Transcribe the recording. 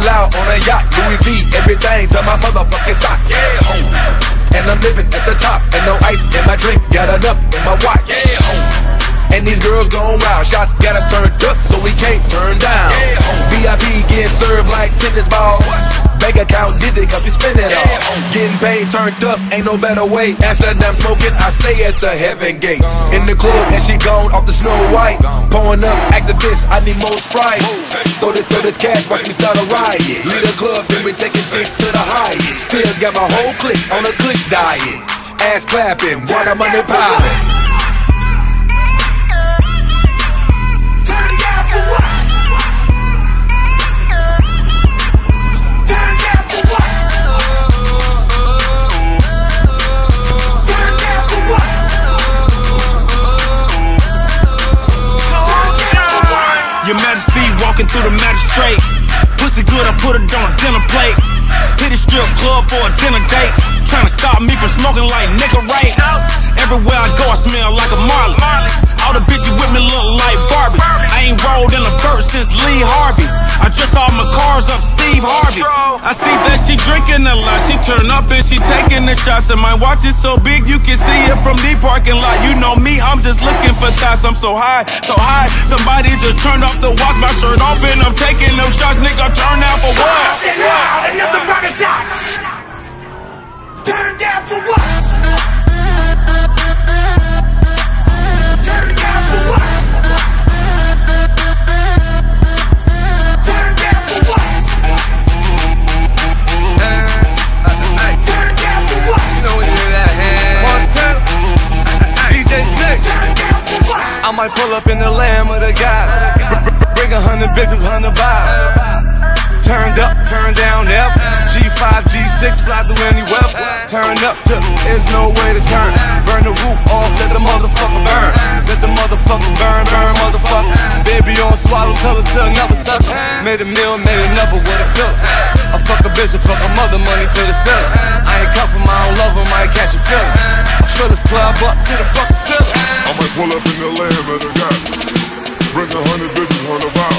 yacht, Louis V, everything to my motherfucking sock. Yeah, home. And I'm living at the top, and no ice in my drink, got enough in my watch. Yeah, home. And these girls going wild, shots got us turned up, so we can't turn down. Yeah, home. VIP getting served like tennis balls. Bank account dizzy, cause we spend it all. Getting paid, turned up, ain't no better way. Amsterdam smoking, I stay at the heaven gates. In the club, and she gone off the snow white. Pouring up I need more sprite. Throw this, throw this cash, watch me start a riot. Lead a club, then we taking chicks to the highest. Still got my whole clique on a click diet. Ass clapping, water money piling. Magistrate. Pussy good, I put it on a dinner plate. Hit a strip club for a dinner date. Trying to stop me from smoking like nigga right. Everywhere I go, I smell like a Marley. All the bitches with me look like Barbie. I ain't She turn up and she taking the shots. And my watch is so big you can see it from the parking lot. You know me, I'm just looking for thoughts. I'm so high, so high. Somebody just turned off the watch, my shirt off, and I'm taking them shots. Nigga, turn out for what? Might pull up in the Lamb of the God. Bring a hundred bitches, hundred vibe. Turned up, turned down, yep. G5, G6, fly through any weather. Turn up to, there's no way to turn. Burn the roof off, let the motherfucker burn. Let the motherfucker burn, burn, motherfucker. Baby on swallow, tell her to another sucker. Made a meal, made another with a filler. I fuck a bitch, I fuck a mother, money to the ceiling. I ain't come from my own love, I might catch a feeling. I fill this club up to the fucking ceiling. Pull up in the lamb of the God. Bring a hundred bitches, hundred vibe.